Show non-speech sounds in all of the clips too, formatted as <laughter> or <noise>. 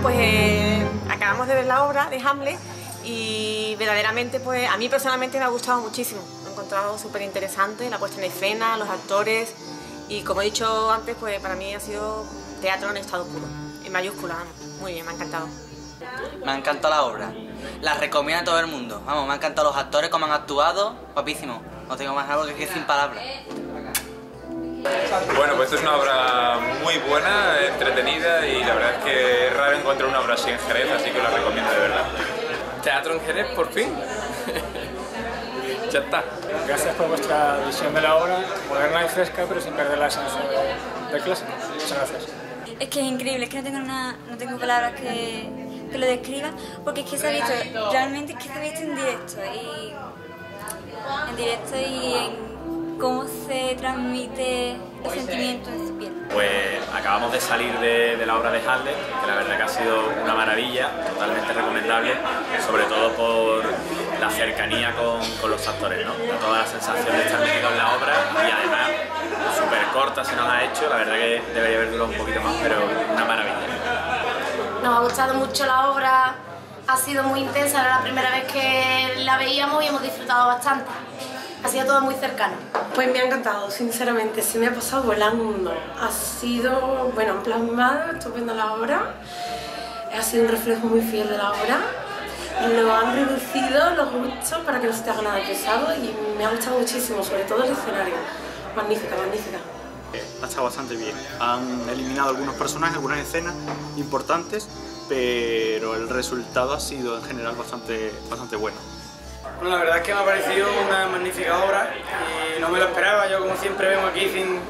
Bueno, pues eh, acabamos de ver la obra de Hamlet y verdaderamente, pues a mí personalmente me ha gustado muchísimo. Lo he encontrado súper interesante, la puesta en escena, los actores y como he dicho antes, pues para mí ha sido teatro en estado puro, en mayúscula, muy bien, me ha encantado. Me ha encantado la obra, la recomiendo a todo el mundo. Vamos, me han encantado los actores, cómo han actuado, guapísimo. No tengo más nada que sin palabras. Bueno, pues esto es una obra muy buena, entretenida y la verdad es que encontrar una obra así en Jerez, así que la recomiendo de verdad. Teatro en Jerez, por fin. <laughs> ya está. Gracias por vuestra visión de la obra, moderna y fresca, pero sin perder la esencia de clase. Muchas gracias. Es que es increíble, es que no tengo, una, no tengo palabras que, que lo describan, porque es que se ha visto, realmente es que se ha visto en directo, y en directo y en cómo se transmite el sentimiento en su piel. Pues acabamos de salir de, la obra de Halle, que la verdad que ha sido una maravilla, totalmente recomendable, sobre todo por la cercanía con, los actores, ¿no? toda la sensación de estar metido en la obra y además súper corta se nos ha hecho, la verdad que debería haber durado un poquito más, pero una maravilla. Nos ha gustado mucho la obra, ha sido muy intensa, era la primera vez que la veíamos y hemos disfrutado bastante ha sido todo muy cercano. Pues me ha encantado, sinceramente, se me ha pasado volando. Ha sido, bueno, plasmada, estupenda la obra, ha sido un reflejo muy fiel de la obra. Lo han reducido los gustos para que no se te haga nada pesado y me ha gustado muchísimo, sobre todo el escenario. Magnífica, magnífica. Ha estado bastante bien. Han eliminado algunos personajes, algunas escenas importantes, pero el resultado ha sido en general bastante, bastante bueno. Bueno, la verdad es que me ha parecido una magnífica obra y no me lo esperaba. Yo como siempre vengo aquí sin,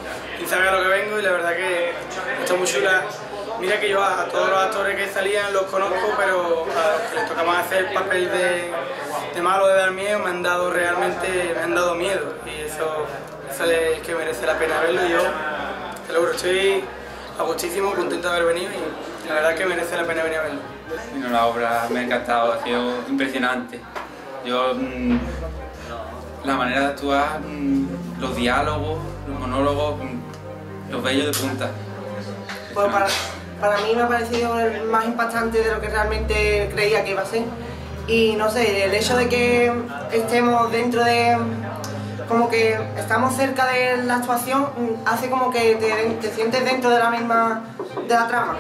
saber a lo que vengo y la verdad que está muy chula. Mira que yo a todos los actores que salían los conozco, pero a los que les tocaba hacer papel de, de malo, de dar miedo, me han dado realmente, me han dado miedo y eso, es que merece la pena verlo y yo te lo juro, estoy a gustísimo, contento de haber venido y la verdad que merece la pena venir a verlo. Bueno, la obra me ha encantado, ha sido impresionante. Yo, mm, la manera de actuar, mm, los diálogos, los monólogos, mm, los bellos de punta. Bueno, para, para mí me ha parecido más impactante de lo que realmente creía que iba a ser. Y no sé, el hecho de que estemos dentro de como que estamos cerca de la actuación hace como que te, te, sientes dentro de la misma de la trama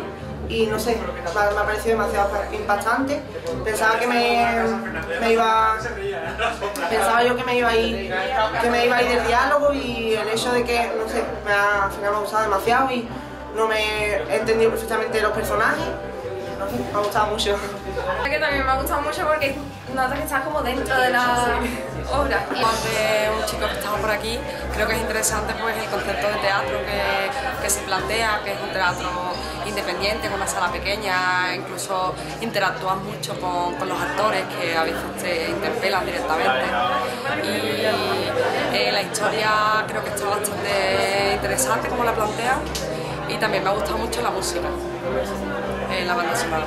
y no sé, me ha parecido demasiado impactante. Pensaba que me, me, iba pensaba yo que me iba a ir que me iba a ir del diálogo y el hecho de que, no sé, me ha, al final me ha gustado demasiado y no me he entendido perfectamente los personajes. No sé, me ha gustado mucho. Que también me ha gustado mucho porque notas que estás como dentro de la obra. De un chico que estamos por aquí, creo que es interesante pues el concepto de teatro que, que se plantea, que es un teatro independiente, con una sala pequeña, incluso interactúas mucho con, con, los actores que a veces te interpelan directamente. Y eh, la historia creo que está bastante interesante como la plantea y también me ha gustado mucho la música, eh, la banda sonora.